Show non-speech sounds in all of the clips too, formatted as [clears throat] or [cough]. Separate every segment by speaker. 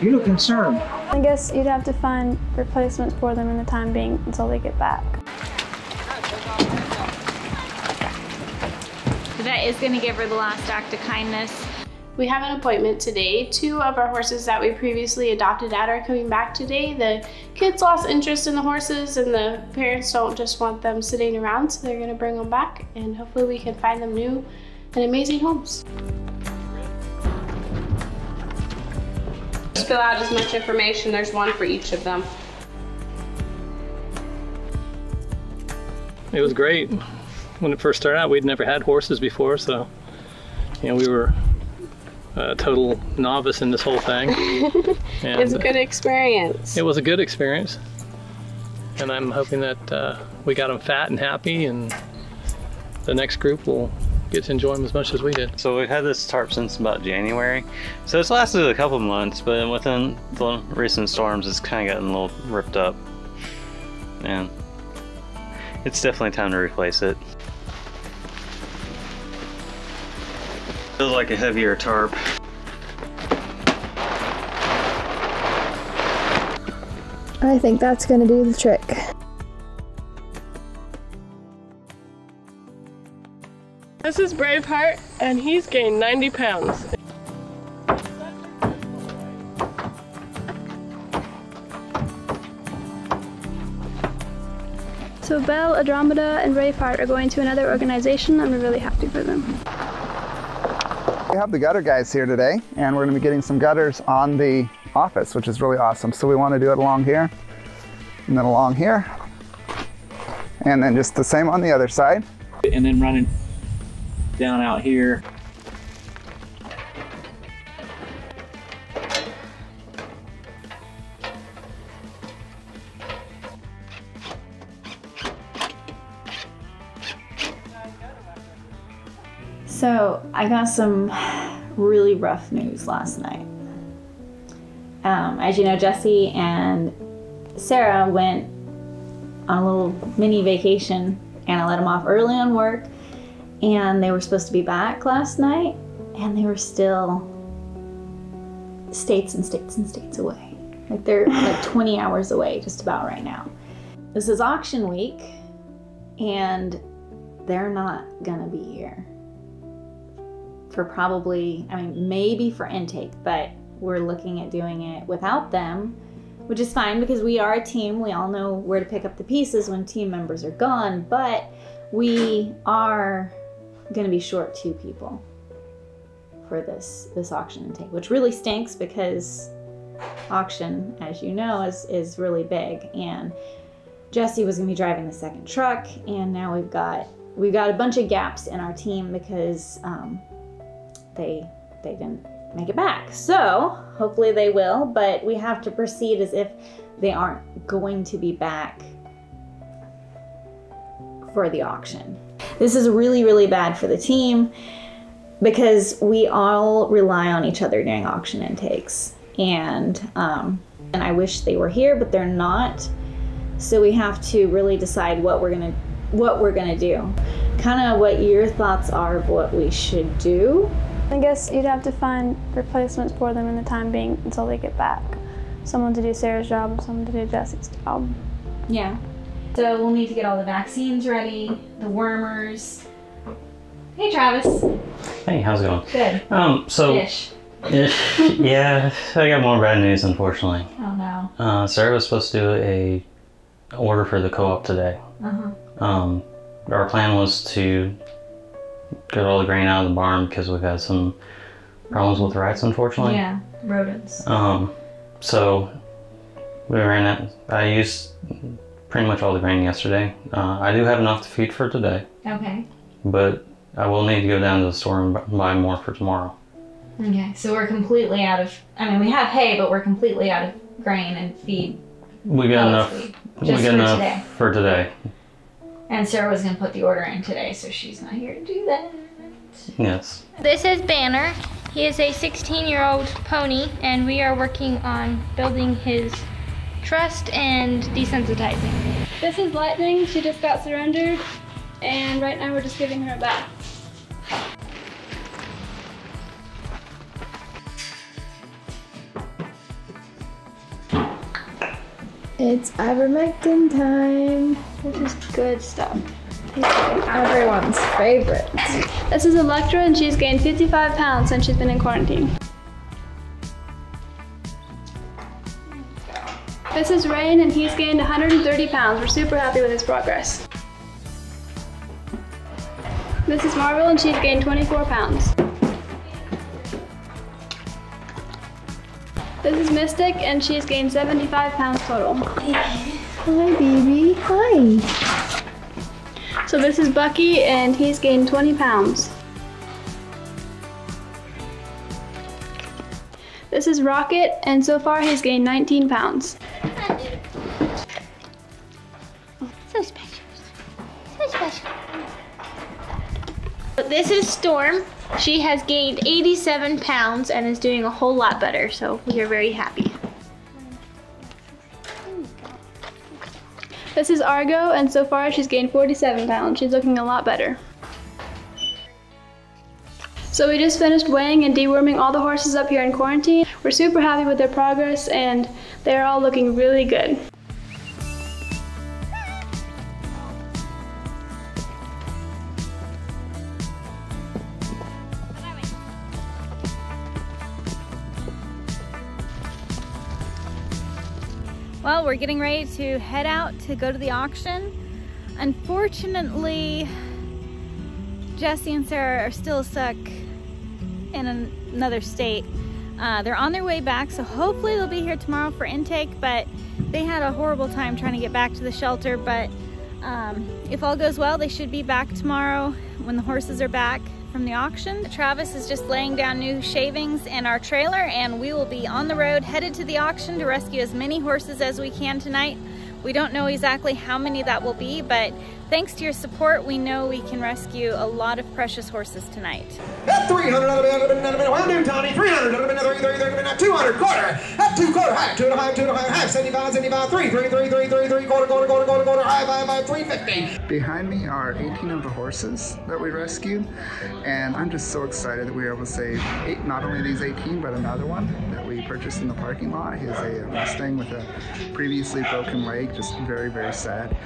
Speaker 1: You look concerned.
Speaker 2: I guess you'd have to find replacements for them in the time being until they get back.
Speaker 3: The vet is going to give her the last act of kindness.
Speaker 4: We have an appointment today. Two of our horses that we previously adopted out are coming back today. The kids lost interest in the horses and the parents don't just want them sitting around, so they're gonna bring them back and hopefully we can find them new and amazing homes. Fill out as much information. There's one for each of them.
Speaker 5: It was great. When it first started out, we'd never had horses before, so you know we were a total novice in this whole thing. [laughs] And
Speaker 4: It's a good experience.
Speaker 5: it was a good experience, and I'm hoping that uh, we got them fat and happy, and the next group will get to enjoy them as much as we did.
Speaker 6: So we've had this tarp since about January. So it's lasted a couple months, but within the recent storms, it's kind of gotten a little ripped up. And it's definitely time to replace it. Feels like a heavier tarp.
Speaker 2: I think that's gonna do the trick.
Speaker 7: This is Braveheart, and he's gained 90 pounds.
Speaker 2: So Bell, Andromeda, and Braveheart are going to another organization. I'm really happy for them.
Speaker 8: We have the gutter guys here today, and we're going to be getting some gutters on the office, which is really awesome. So we want to do it along here, and then along here, and then just the same on the other side.
Speaker 1: And then running down out here.
Speaker 3: So I got some really rough news last night. Um, as you know, Jesse and Sarah went on a little mini vacation, and I let them off early on work, and they were supposed to be back last night, and they were still states and states and states away. Like they're like [sighs] 20 hours away just about right now. This is auction week, and they're not gonna be here for probably, I mean, maybe for intake, but we're looking at doing it without them, which is fine because we are a team. We all know where to pick up the pieces when team members are gone, but we are going to be short two people for this this auction intake, which really stinks because auction, as you know, is is really big and Jesse was going to be driving the second truck, and now we've got we've got a bunch of gaps in our team because um, they they didn't make it back. So hopefully they will, but we have to proceed as if they aren't going to be back for the auction. This is really really bad for the team because we all rely on each other during auction intakes, and um, and I wish they were here, but they're not. So we have to really decide what we're gonna what we're gonna do. Kind of what your thoughts are of what we should do.
Speaker 2: I guess you'd have to find replacements for them in the time being until they get back. Someone to do Sarah's job and someone to do Jesse's job.
Speaker 3: Yeah. So we'll need to get all the vaccines ready, the wormers. Hey Travis.
Speaker 6: Hey, how's it going?
Speaker 3: Good.
Speaker 6: Um, so,
Speaker 3: Ish.
Speaker 6: ish, yeah, I got more bad news, unfortunately.
Speaker 3: Oh no.
Speaker 6: Uh, Sarah was supposed to do a order for the co-op today.
Speaker 3: Uh-huh.
Speaker 6: Um, our plan was to get all the grain out of the barn because we've had some problems with rats, unfortunately.
Speaker 3: Yeah. Rodents.
Speaker 6: Um, so we ran it. I used pretty much all the grain yesterday. Uh, I do have enough to feed for today,
Speaker 3: Okay.
Speaker 6: but I will need to go down to the store and buy more for tomorrow.
Speaker 3: Okay. So we're completely out of I mean we have hay, but we're completely out of grain and feed.
Speaker 6: We got enough.
Speaker 3: Just
Speaker 6: we got
Speaker 3: for
Speaker 6: enough
Speaker 3: today.
Speaker 6: for today.
Speaker 3: And Sarah was gonna put the order in today, so she's not here to do that.
Speaker 6: Yes.
Speaker 9: This is Banner. He is a 16 year old pony, and we are working on building his trust and desensitizing.
Speaker 2: This is Lightning. She just got surrendered, and right now we're just giving her a bath.
Speaker 10: It's ivermectin time.
Speaker 2: This is good stuff.
Speaker 10: Everyone's favorite.
Speaker 2: This is Elektra, and she's gained 55 pounds since she's been in quarantine. This is Rain, and he's gained 130 pounds. We're super happy with his progress. This is Marvel, and she's gained 24 pounds. This is Mistic, and she's gained 75 pounds total.
Speaker 10: Hi, baby. Hi.
Speaker 2: So this is Bucky, and he's gained 20 pounds. This is Rocket, and so far he's gained 19 pounds.
Speaker 9: This is Storm. She has gained 87 pounds and is doing a whole lot better, so we are very happy.
Speaker 2: This is Argo, and so far she's gained 47 pounds. She's looking a lot better. So we just finished weighing and deworming all the horses up here in quarantine. We're super happy with their progress and they're all looking really good.
Speaker 3: Well, we're getting ready to head out to go to the auction. Unfortunately, Jesse and Sarah are still stuck in an another state. Uh, they're on their way back, so hopefully they'll be here tomorrow for intake, but they had a horrible time trying to get back to the shelter, but um, if all goes well, they should be back tomorrow when the horses are back from the auction. Travis is just laying down new shavings in our trailer and we will be on the road headed to the auction to rescue as many horses as we can tonight. We don't know exactly how many that will be, but thanks to your support, we know we can rescue a lot of precious horses tonight.
Speaker 11: At 300, one, two, Tony, 300, 200, quarter, at two quarter, half, two and a half, two and a half, half, 75, 75, three, three, three, three, three, three, quarter, quarter, quarter, quarter, quarter, high, five, five, 350.
Speaker 8: Behind me are 18 of the horses that we rescued, and I'm just so excited that we were able to save eight, not only these 18, but another one that we purchased in the parking lot. He's a Mustang with a previously broken leg, just very, very sad.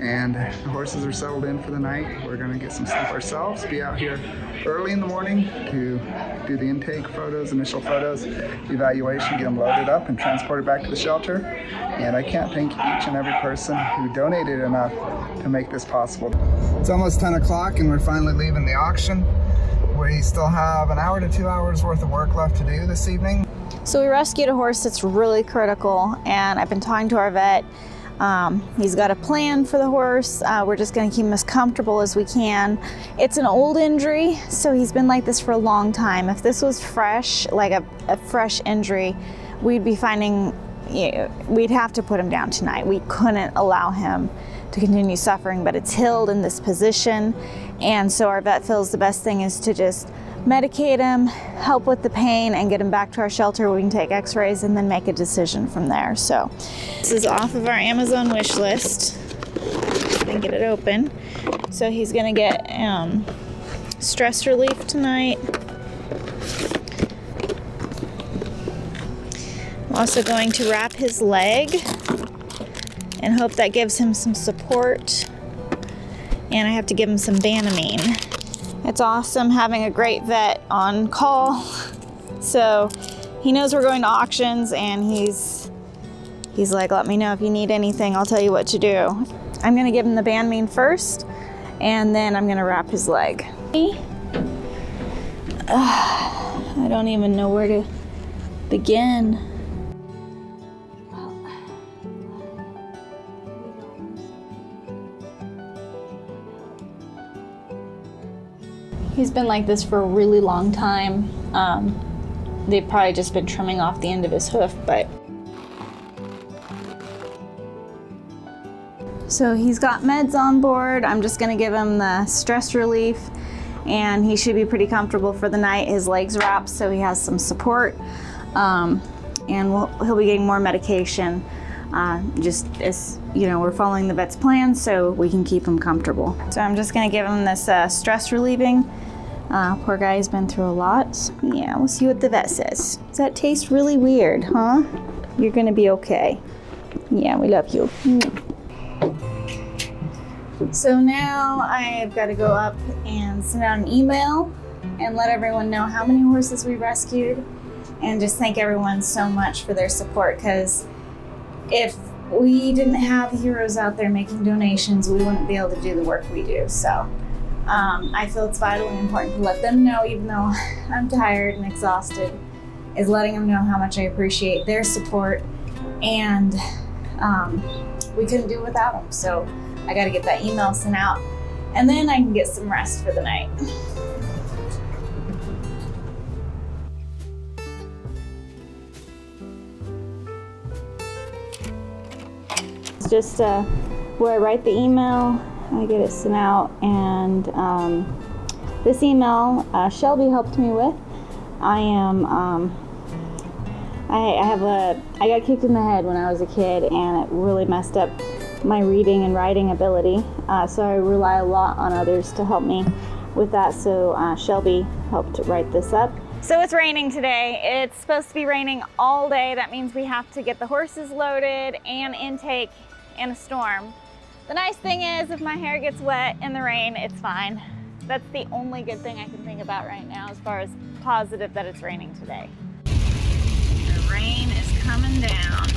Speaker 8: And the horses are settled in for the night. We're gonna get some sleep ourselves, be out here early in the morning to do the intake photos, initial photos, evaluation, get them loaded up and transported back to the shelter. And I can't thank each and every person who donated enough to make this possible. It's almost 10 o'clock and we're finally leaving the auction. We still have an hour to two hours worth of work left to do this evening.
Speaker 3: So we rescued a horse that's really critical and I've been talking to our vet. Um, he's got a plan for the horse. Uh, we're just gonna keep him as comfortable as we can. It's an old injury, so he's been like this for a long time. If this was fresh, like a, a fresh injury, we'd be finding, you we'd have to put him down tonight. We couldn't allow him to continue suffering, but it's healed in this position. And so our vet feels the best thing is to just medicate him, help with the pain, and get him back to our shelter we can take x-rays and then make a decision from there. So this is off of our Amazon wish list. And get it open. So he's gonna get um, stress relief tonight. I'm also going to wrap his leg and hope that gives him some support. And I have to give him some Banamine. It's awesome having a great vet on call. So he knows we're going to auctions and he's he's like, let me know if you need anything, I'll tell you what to do. I'm gonna give him the Banamine first and then I'm gonna wrap his leg. [sighs] I don't even know where to begin. He's been like this for a really long time. Um, they've probably just been trimming off the end of his hoof, but. So he's got meds on board. I'm just gonna give him the stress relief and he should be pretty comfortable for the night. His legs wrapped so he has some support. Um, and we'll, he'll be getting more medication uh, just as you know we're following the vet's plan so we can keep him comfortable so i'm just going to give him this uh, stress relieving uh, poor guy's been through a lot. Yeah we'll see what the vet says. Does that taste really weird huh? You're to be okay. Yeah, we love you. So now I've got to go up and send out an email and let everyone know how many horses we rescued and just thank everyone so much for their support because if we didn't have heroes out there making donations, we wouldn't be able to do the work we do. So um, I feel it's vitally important to let them know, even though [laughs] I'm tired and exhausted, is letting them know how much I appreciate their support and um, we couldn't do it without them. So I got to get that email sent out and then I can get some rest for the night. It's just uh, where I write the email, I get it sent out, and um, this email uh, Shelby helped me with. I am, um, I, I have a, I got kicked in the head when I was a kid, and it really messed up my reading and writing ability. Uh, so I rely a lot on others to help me with that. So uh, Shelby helped write this up. So it's raining today. It's supposed to be raining all day. That means we have to get the horses loaded and intake in a storm. The nice thing is if my hair gets wet in the rain, it's fine. That's the only good thing I can think about right now as far as positive that it's raining today. The rain is coming down.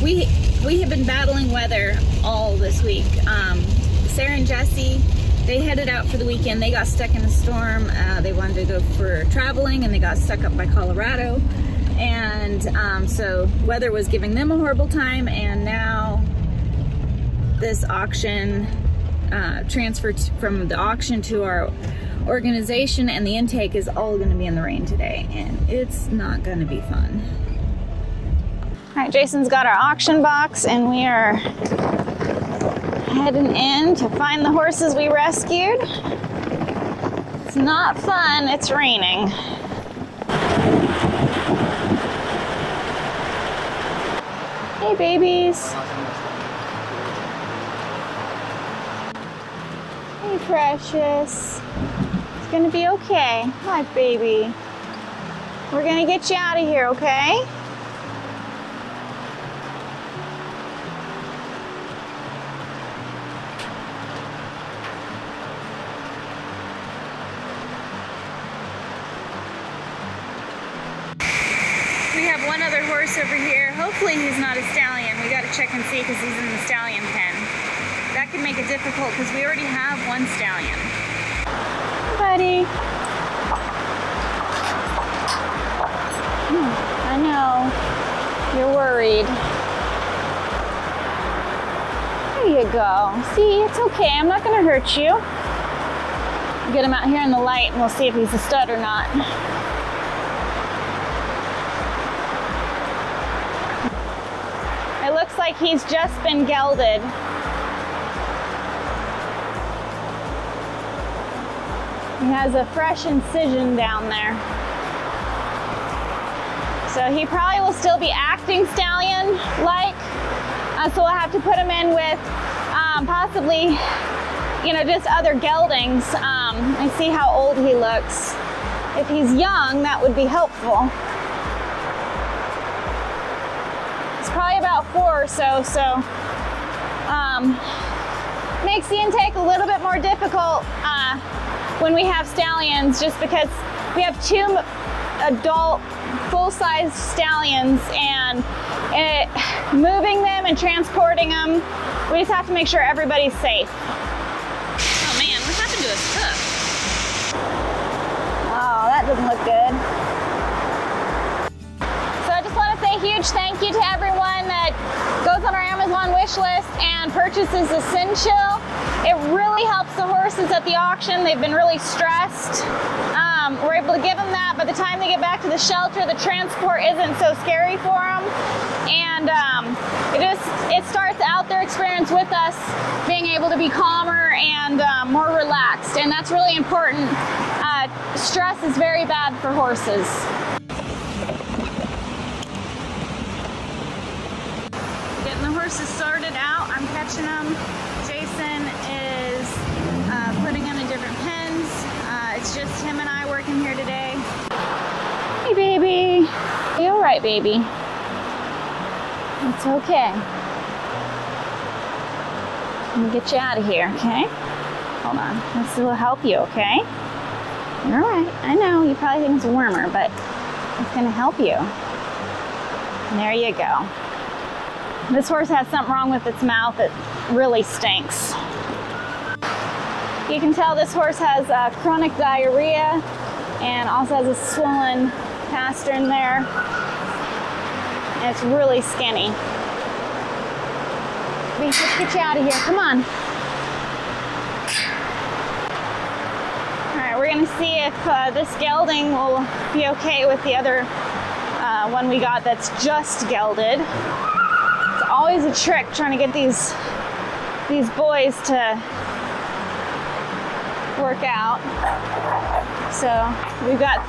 Speaker 3: We, we have been battling weather all this week. Um, Sarah and Jesse, they headed out for the weekend. They got stuck in a storm. Uh, they wanted to go for traveling and they got stuck up by Colorado. And um, so weather was giving them a horrible time and now this auction uh, transferred from the auction to our organization and the intake is all gonna be in the rain today and it's not gonna be fun. All right, Jason's got our auction box and we are heading in to find the horses we rescued. It's not fun, it's raining. Hey babies. Hey precious. It's gonna be okay. Hi baby. We're gonna get you out of here, okay? We have one other horse over here. Hopefully he's not a stallion. We gotta check and see because he's in the stallion pen. Could make it difficult because we already have one stallion. Buddy. I know. You're worried. There you go. See, it's okay. I'm not gonna hurt you. Get him out here in the light and we'll see if he's a stud or not. It looks like he's just been gelded. Has a fresh incision down there. So he probably will still be acting stallion-like. Uh, so we'll have to put him in with um, possibly, you know, just other geldings um, and see how old he looks. If he's young, that would be helpful. It's probably about four or so, so um, makes the intake a little bit more difficult uh, when we have stallions just because we have two adult full-size stallions and it, moving them and transporting them, we just have to make sure everybody's safe. Oh man, what happened to his hoof? Oh, that doesn't look good. So I just want to say a huge thank you to everyone that goes on our Amazon wish list and purchases the Cinchill. It really helps the horses at the auction. They've been really stressed. Um, we're able to give them that. By the time they get back to the shelter, the transport isn't so scary for them. And um, it just it starts out their experience with us being able to be calmer and um, more relaxed. And that's really important. Uh, stress is very bad for horses. Getting the horses sorted out. I'm catching them. Jason is uh, putting them in different pens. Uh, it's just him and I working here today. Hey, baby. You all right, baby? It's okay. Let me get you out of here, okay? Hold on. This will help you, okay? You're all right. I know you probably think it's warmer, but it's gonna help you. There you go. This horse has something wrong with its mouth. It really stinks. You can tell this horse has uh, chronic diarrhea and also has a swollen pastern there. And it's really skinny. Let's get you out of here. Come on. All right, we're gonna see if uh, this gelding will be okay with the other uh, one we got that's just gelded. Always a trick trying to get these these boys to work out. So we've got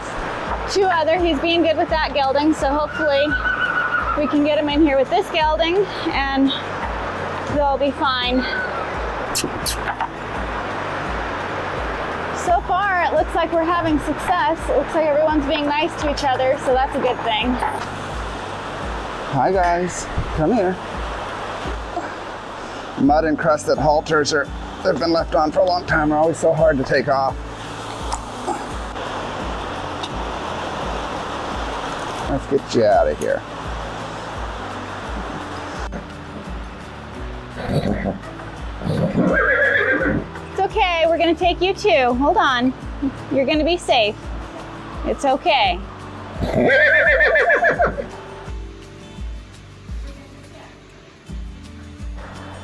Speaker 3: two other. He's being good with that gelding, so hopefully we can get him in here with this gelding and they'll be fine. So far, it looks like we're having success. It looks like everyone's being nice to each other, so that's a good thing.
Speaker 8: Hi guys, come here. Mud encrusted halters are, they've been left on for a long time. They're always so hard to take off. Let's get you out of here.
Speaker 3: It's okay, we're gonna take you too. Hold on. You're gonna be safe. It's okay.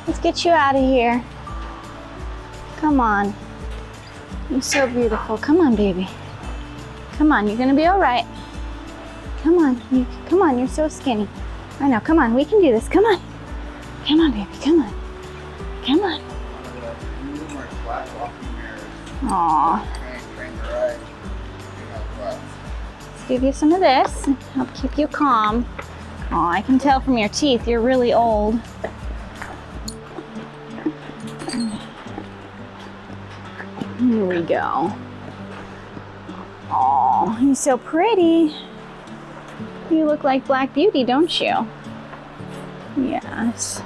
Speaker 3: Let's get you out of here. Come on. You're so beautiful. Come on, baby. Come on, you're gonna be all right. Come on, you, come on, you're so skinny. I know, come on, we can do this. Come on. Come on, baby, come on. Come on. Aw. Let's give you some of this. Help keep you calm. Aw, I can tell from your teeth you're really old. Here we go. Aw, you're so pretty. You look like Black Beauty, don't you? Yes.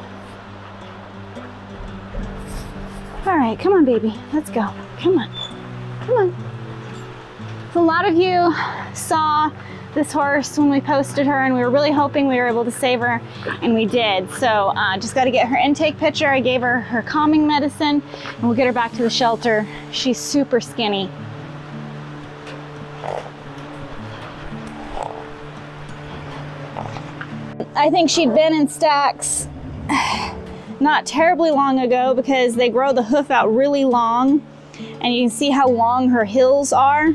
Speaker 3: All right, come on, baby. Let's go. Come on. Come on. A lot of you saw this horse when we posted her and we were really hoping we were able to save her and we did. So uh, just got to get her intake picture. I gave her her calming medicine and we'll get her back to the shelter. She's super skinny. I think she'd been in stacks [sighs] not terribly long ago because they grow the hoof out really long and you can see how long her heels are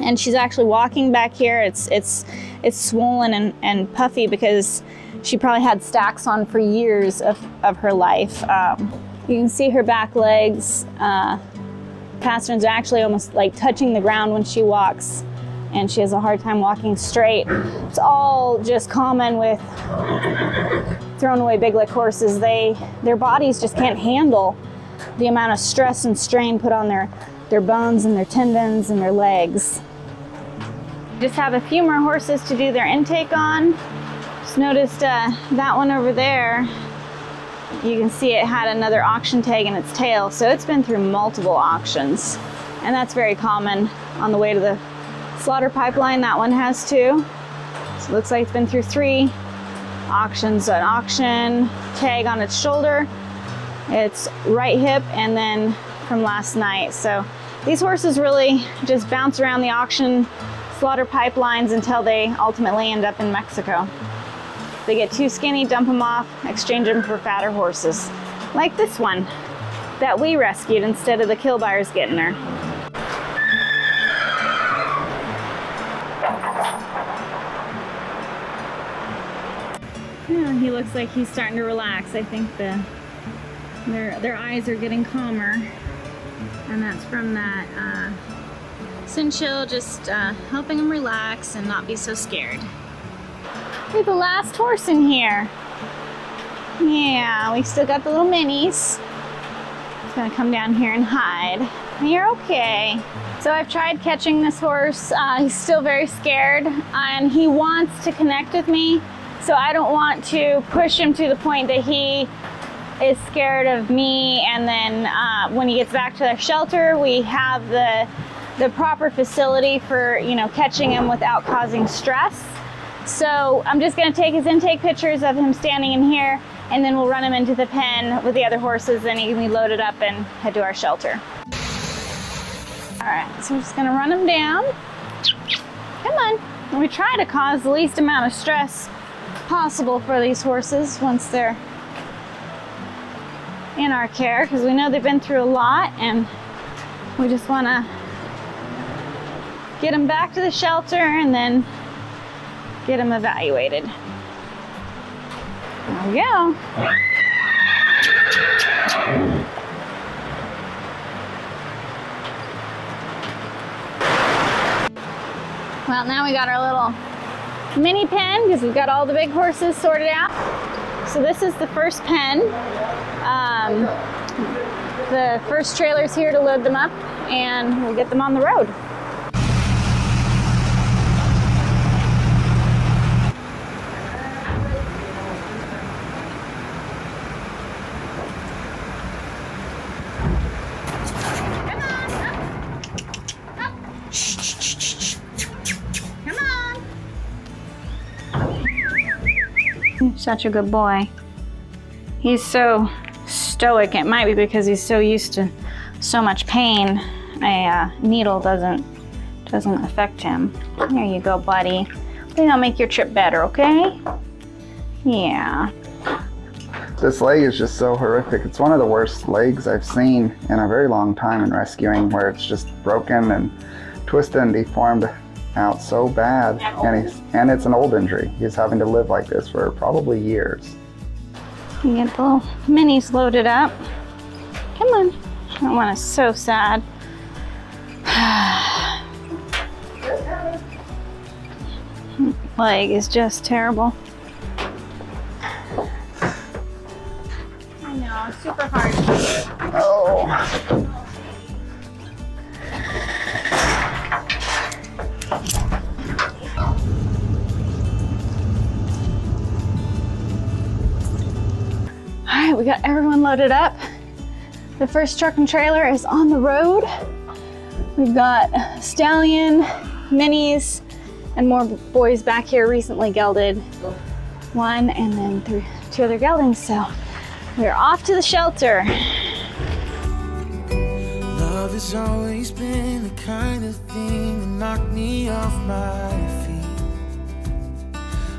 Speaker 3: and she's actually walking back here it's it's it's swollen and, and puffy because she probably had stacks on for years of, of her life um, you can see her back legs uh, pasterns are actually almost like touching the ground when she walks and she has a hard time walking straight. It's all just common with thrown away big lick horses. They their bodies just can't handle the amount of stress and strain put on their their bones and their tendons and their legs. Just have a few more horses to do their intake on. Just noticed uh, that one over there. You can see it had another auction tag in its tail, so it's been through multiple auctions. And that's very common on the way to the slaughter pipeline, that one has too. So looks like it's been through three auctions, an auction tag on its shoulder, its right hip, and then from last night. So these horses really just bounce around the auction slaughter pipelines until they ultimately end up in Mexico. They get too skinny, dump them off, exchange them for fatter horses, like this one that we rescued instead of the kill buyers getting her. Yeah, he looks like he's starting to relax. I think the their their eyes are getting calmer, and that's from that uh, Cinchill just uh, helping him relax and not be so scared. We're the last horse in here. Yeah, we still got the little minis. He's gonna come down here and hide. You're okay. So I've tried catching this horse. Uh, he's still very scared and he wants to connect with me, So I don't want to push him to the point that he is scared of me and then uh, when he gets back to the shelter we have the the proper facility for you know catching him without causing stress. So I'm just going to take his intake pictures of him standing in here and then we'll run him into the pen with the other horses and he can be loaded up and head to our shelter. All right so I'm just going to run him down. Come on. We try to cause the least amount of stress possible for these horses once they're in our care because we know they've been through a lot and we just want to get them back to the shelter and then get them evaluated. There we go. Well, now we got our little mini pen because we've got all the big horses sorted out. So this is the first pen. Um, the first trailer's here to load them up and we'll get them on the road. Such a good boy. He's so stoic. It might be because he's so used to so much pain. A uh, needle doesn't doesn't affect him. There you go, buddy. I think I'll make your trip better, okay? Yeah.
Speaker 8: This leg is just so horrific. It's one of the worst legs I've seen in a very long time in rescuing where it's just broken and twisted and deformed out so bad. And he's and it's an old injury. He's having to live like this for probably years.
Speaker 3: You get the little minis loaded up. Come on. That one is so sad. [sighs] Leg is just terrible. I know, it's super hard.
Speaker 8: Oh.
Speaker 3: Right, we got everyone loaded up. The first truck and trailer is on the road. We've got Stallion, Minis, and more boys back here recently gelded. One and then three, two other geldings. So we're off to the shelter.
Speaker 12: Love has always been the kind of thing that knocked me off my feet.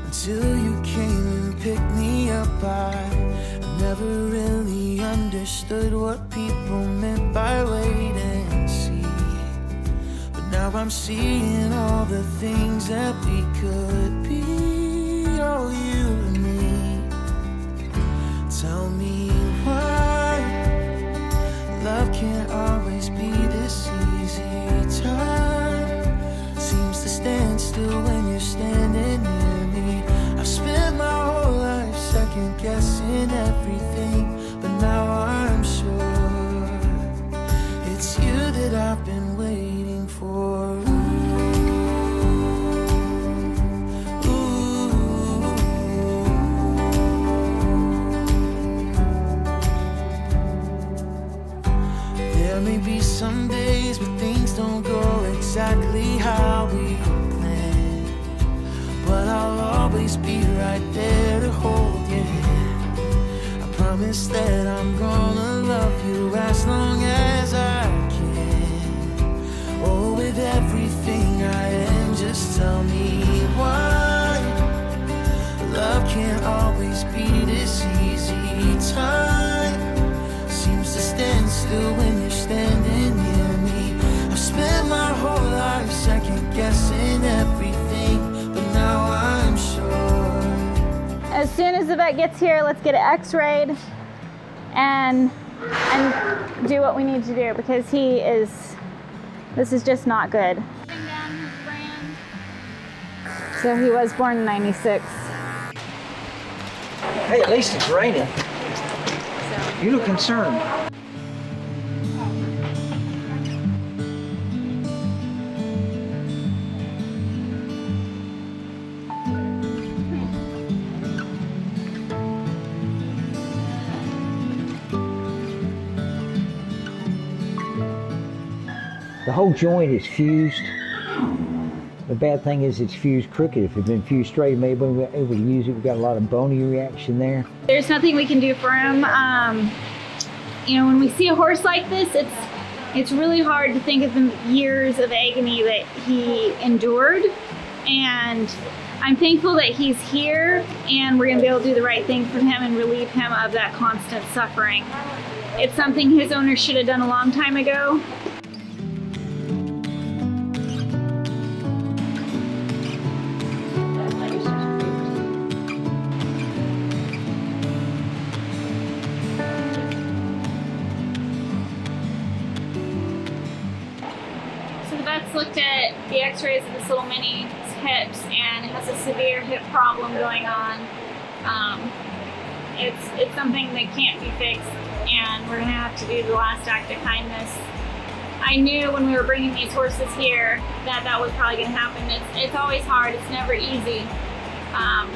Speaker 12: Until you came and picked me up, I never really understood what people meant by wait and see. But now I'm seeing all the things that we could be, oh, you and me. Tell me why love can't always be this easy. Time seems to stand still when you're standing second guessing everything, but now I'm sure it's you that I've been waiting for. There may be some days where things don't go exactly how we planned, but I'll always be right there to hold promise that I'm gonna love you as long as I can. Oh, with everything I am, just tell me why love can't always be this easy. Time seems to stand still
Speaker 3: As soon as the vet gets here, let's get it x-rayed and and do what we need to do because he is this is just not good. So he was born in 96.
Speaker 13: Hey, at least it's raining. You look concerned. The whole joint is fused. The bad thing is it's fused crooked. If it had been fused straight, maybe we were able to use it. We've got a lot of bony reaction there.
Speaker 3: There's nothing we can do for him. Um, you know, when we see a horse like this, it's it's really hard to think of the years of agony that he endured. And I'm thankful that he's here and we're gonna be able to do the right thing for him and relieve him of that constant suffering. It's something his owner should have done a long time ago. Little mini hips and has a severe hip problem going on. Um, it's, it's something that can't be fixed and we're gonna have to do the last act of kindness. I knew when we were bringing these horses here that that was probably gonna happen. It's, it's always hard, it's never easy. Um,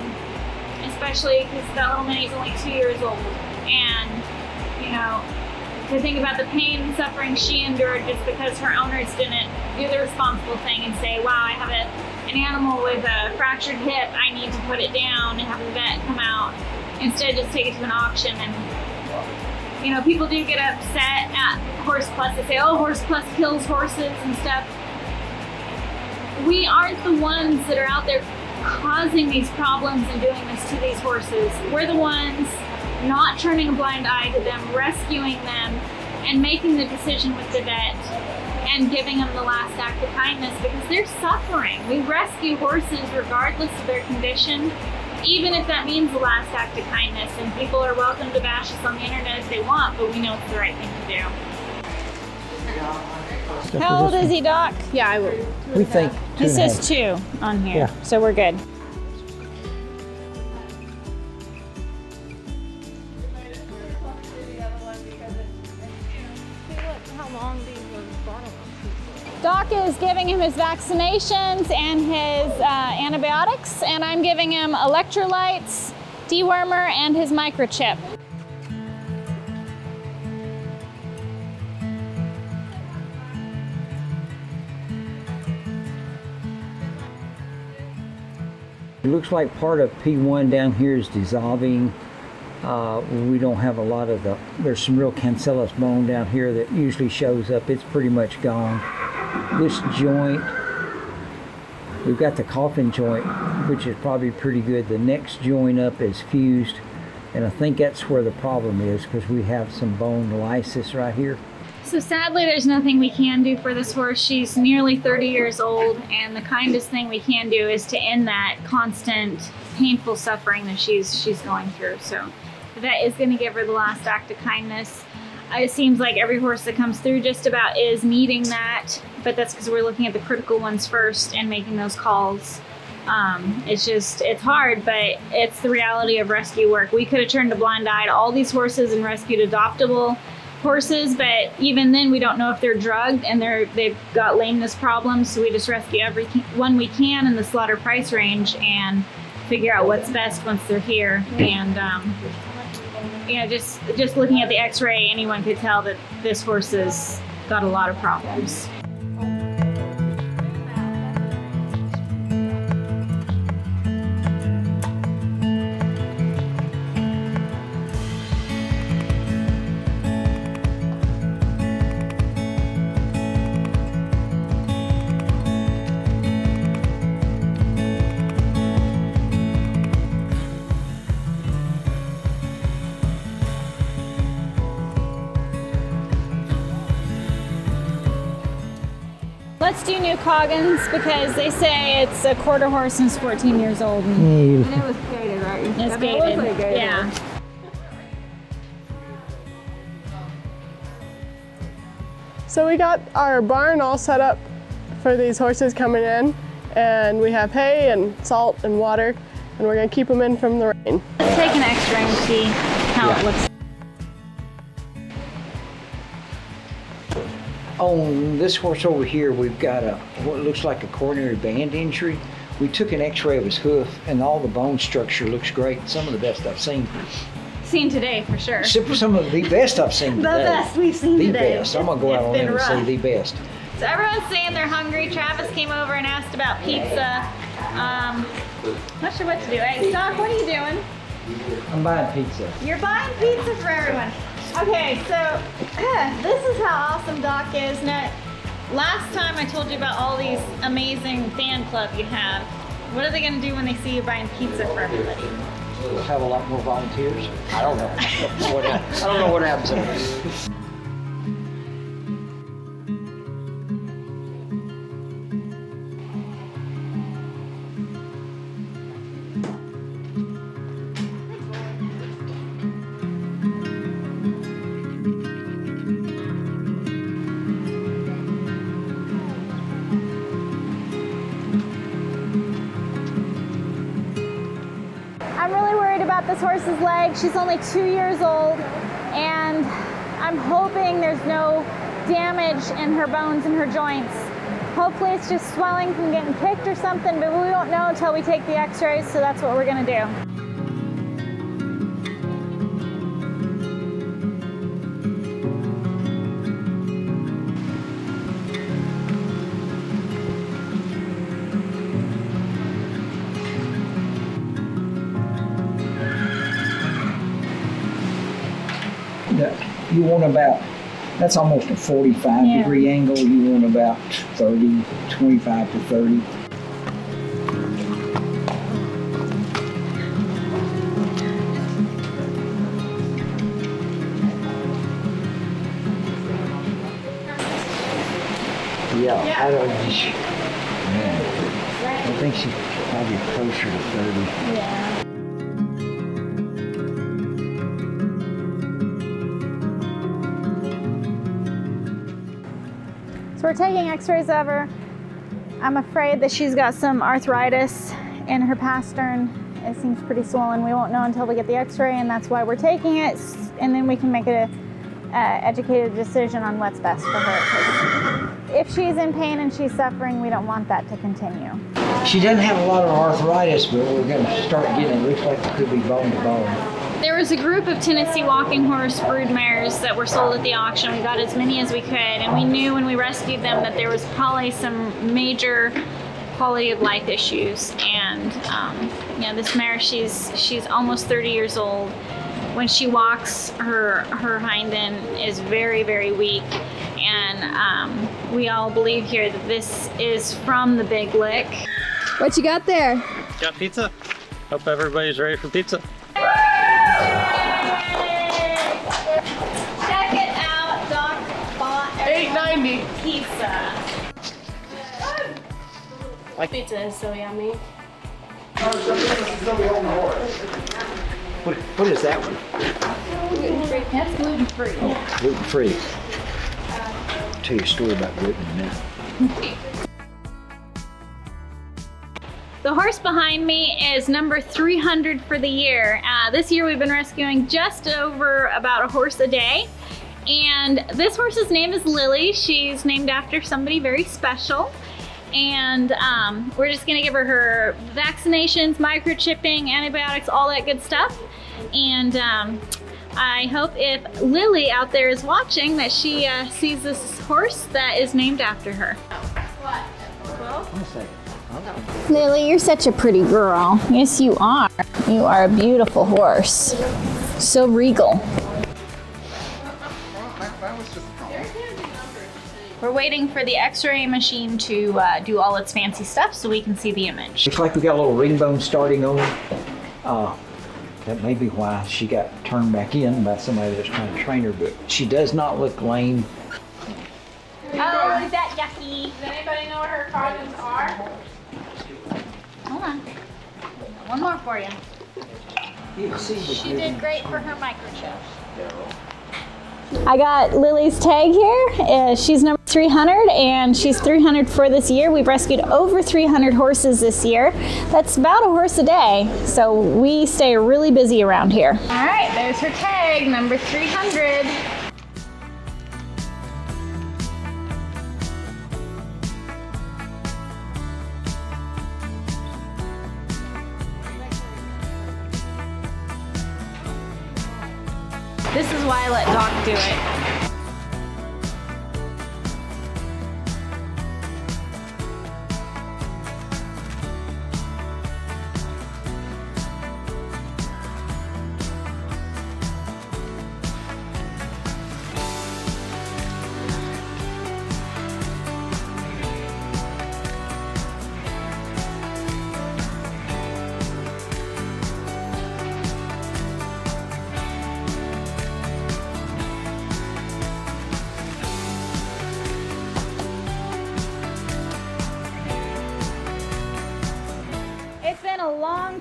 Speaker 3: especially because that little mini's only two years old and, you know, to think about the pain and suffering she endured just because her owners didn't do the responsible thing and say, wow, I have a, an animal with a fractured hip, I need to put it down and have a vet come out. Instead, just take it to an auction. And, you know, people do get upset at Horse Plus. They say, oh, Horse Plus kills horses and stuff. We aren't the ones that are out there causing these problems and doing this to these horses. We're the ones not turning a blind eye to them, rescuing them, and making the decision with the vet and giving them the last act of kindness because they're suffering. We rescue horses regardless of their condition, even if that means the last act of kindness. And people are welcome to bash us on the internet if they want, but we know it's the right thing to do. How old is he, Doc?
Speaker 4: Yeah, I will.
Speaker 13: We think two
Speaker 3: It
Speaker 13: and a
Speaker 3: says
Speaker 13: half.
Speaker 3: two on here,
Speaker 13: Yeah.
Speaker 3: so we're good. Doc is giving him his vaccinations and his uh, antibiotics, and I'm giving him electrolytes, dewormer, and his microchip.
Speaker 13: It looks like part of P1 down here is dissolving. Uh, we don't have a lot of the, there's some real cancellous bone down here that usually shows up. It's pretty much gone. This joint, we've got the coffin joint, which is probably pretty good. The next joint up is fused, and I think that's where the problem is because we have some bone lysis right here.
Speaker 3: So sadly, there's nothing we can do for this horse. She's nearly 30 years old, and the kindest thing we can do is to end that constant, painful suffering that she's she's going through. So the vet is going to give her the last act of kindness. It seems like every horse that comes through just about is needing that, but that's because we're looking at the critical ones first and making those calls. Um, it's just, it's hard, but it's the reality of rescue work. We could have turned a blind eye to all these horses and rescued adoptable horses, but even then we don't know if they're drugged and they're they've got lameness problems. So we just rescue every one we can in the slaughter price range and figure out what's best once they're here. And um, you know, just just looking at the X-ray, anyone could tell that this horse has got a lot of problems. Let's do New Coggins because they say it's a quarter horse and it's 14 years old. And mm.
Speaker 13: Yeah,
Speaker 3: it was gaited, right? It's
Speaker 7: I mean, it
Speaker 3: gaited.
Speaker 7: looks like gaited.
Speaker 3: Yeah.
Speaker 7: So we got our barn all set up for these horses coming in, and we have hay and salt and water, and we're gonna keep them in from the rain.
Speaker 3: Let's take an X-ray and see how it looks.
Speaker 13: On this horse over here, we've got a what looks like a coronary band injury. We took an X-ray of his hoof, and all the bone structure looks great. Some of the best I've seen.
Speaker 3: Seen today for sure.
Speaker 13: Some some of the best I've seen [laughs]
Speaker 3: The
Speaker 13: today.
Speaker 3: best we've seen
Speaker 13: the
Speaker 3: today.
Speaker 13: best. I'm gonna go out on limb and say the best.
Speaker 3: So everyone's saying they're hungry. Travis came over and asked about pizza. Um, not sure what to do. Hey, Doc, what are you doing?
Speaker 13: I'm buying pizza.
Speaker 3: You're buying pizza for everyone. Okay, so [clears throat] this is how awesome Doc is. Now, last time I told you about all these amazing fan club you have. What are they gonna do when they see you buying pizza for everybody?
Speaker 13: We'll have a lot more volunteers. I don't know. I don't know what happens.
Speaker 3: Leg. She's only two years old, and I'm hoping there's no damage in her bones and her joints. Hopefully, it's just swelling from getting kicked or something, but we won't know until we take the x rays, so that's what we're gonna do.
Speaker 13: You want about that's almost a 45
Speaker 3: Yeah.
Speaker 13: degree angle you want about 30 25 to 30 yeah, I don't yeah. I think she's probably closer to 30
Speaker 3: Yeah. We're taking x-rays of her. I'm afraid that she's got some arthritis in her pastern. It seems pretty swollen. We won't know until we get the x-ray and that's why we're taking it and then we can make a uh, educated decision on what's best for her. If she's in pain and she's suffering, we don't want that to continue.
Speaker 13: she doesn't have a lot of arthritis but we're going to start getting it looks like it could be bone to bone
Speaker 3: There was a group of Tennessee walking horse brood mares that were sold at the auction. We got as many as we could, and we knew when we rescued them that there was probably some major quality of life issues. And um, you know, this mare, she's she's almost 30 years old. When she walks, her her hind end is very very weak, and um, we all believe here that this is from the big lick.
Speaker 2: What you got there?
Speaker 5: Got pizza? Hope everybody's ready for pizza.
Speaker 7: Eight ninety.
Speaker 3: pizza.
Speaker 4: Pizza is so yummy.
Speaker 13: what, what is that one
Speaker 3: That's gluten free.
Speaker 13: Oh, gluten free tell you a story about gluten in a minute
Speaker 3: The horse behind me is number 300 for the year. Uh, this year we've been rescuing just over about a horse a day. And this horse's name is Lily. She's named after somebody very special. And um, we're just gonna give her her vaccinations, microchipping, antibiotics, all that good stuff. And um, I hope if Lily out there is watching that she uh, sees this horse that is named after her. Lily, you're such a pretty girl. Yes, you are. You are a beautiful horse. So regal. We're waiting for the x-ray machine to uh, do all its fancy stuff so we can see the image.
Speaker 13: Looks like we got a little ring bone starting on her. Uh, that may be why she got turned back in by somebody that's trying to train her, but she does not look lame.
Speaker 3: Oh, is that yucky?
Speaker 4: Does anybody know where her condoms are?
Speaker 3: Hold on. One more for you.
Speaker 13: You see the
Speaker 3: She did great for her microchip. I got Lily's tag here. Uh, she's number 300 and she's 300 for this year. We've rescued over 300 horses this year. That's about a horse a day. So we stay really busy around here. All right, there's her tag, number 300. This is why I let Doc do it.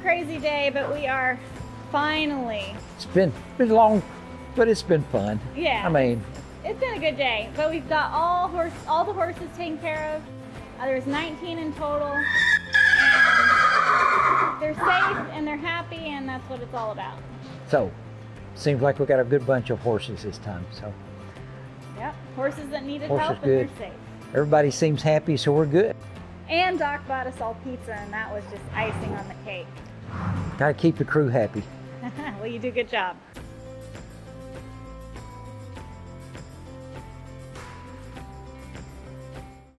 Speaker 3: Crazy day, but we are finally.
Speaker 13: It's been been long, but it's been fun.
Speaker 3: Yeah.
Speaker 13: I mean,
Speaker 3: It's been a good day, but we've got all horse, all the horses taken care of. Uh, there's 19 in total, and they're safe and they're happy, and that's what it's all about.
Speaker 13: so seems like we got a good bunch of horses this time. So
Speaker 3: Yep, horses that needed
Speaker 13: Horses
Speaker 3: help
Speaker 13: good.
Speaker 3: and they're safe.
Speaker 13: everybody seems happy, so we're good.
Speaker 3: And Doc bought us all pizza, and that was just icing on the cake.
Speaker 13: Got to keep the crew happy. [laughs]
Speaker 3: well, you do a good job.